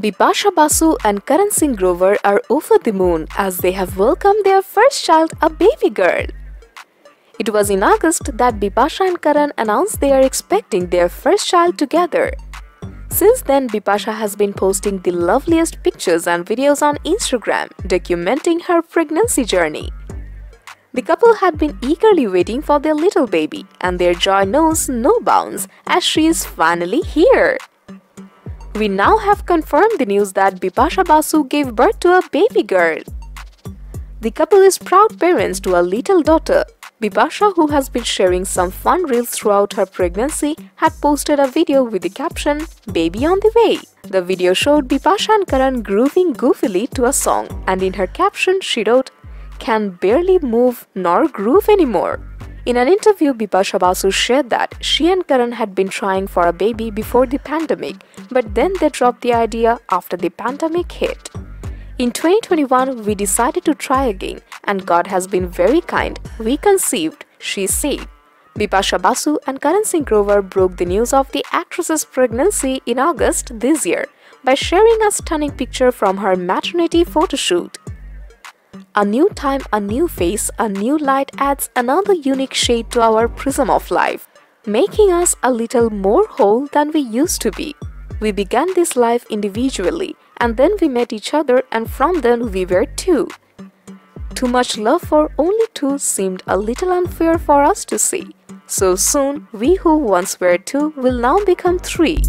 Bipasha Basu and Karan Singh Grover are over the moon as they have welcomed their first child, a baby girl. It was in August that Bipasha and Karan announced they are expecting their first child together. Since then, Bipasha has been posting the loveliest pictures and videos on Instagram documenting her pregnancy journey. The couple had been eagerly waiting for their little baby, and their joy knows no bounds as she is finally here. We now have confirmed the news that Bipasha Basu gave birth to a baby girl. The couple is proud parents to a little daughter. Bipasha, who has been sharing some fun reels throughout her pregnancy, had posted a video with the caption, Baby on the way. The video showed Bipasha and Karan grooving goofily to a song, and in her caption, she wrote, can barely move nor groove anymore. In an interview, Bipasha Basu shared that she and Karan had been trying for a baby before the pandemic, but then they dropped the idea after the pandemic hit. In 2021, we decided to try again, and God has been very kind. We conceived, she said. Bipasha Basu and Karan Singh Grover broke the news of the actress's pregnancy in August this year by sharing a stunning picture from her maternity photoshoot. A new time, a new face, a new light adds another unique shade to our prism of life, making us a little more whole than we used to be. We began this life individually, and then we met each other, and from then we were two. Too much love for only two seemed a little unfair for us to see. So soon, we who once were two will now become three.